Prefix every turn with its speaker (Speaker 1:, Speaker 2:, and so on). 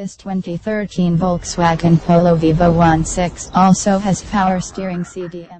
Speaker 1: This 2013 Volkswagen Polo Vivo 1.6 also has power steering CDM.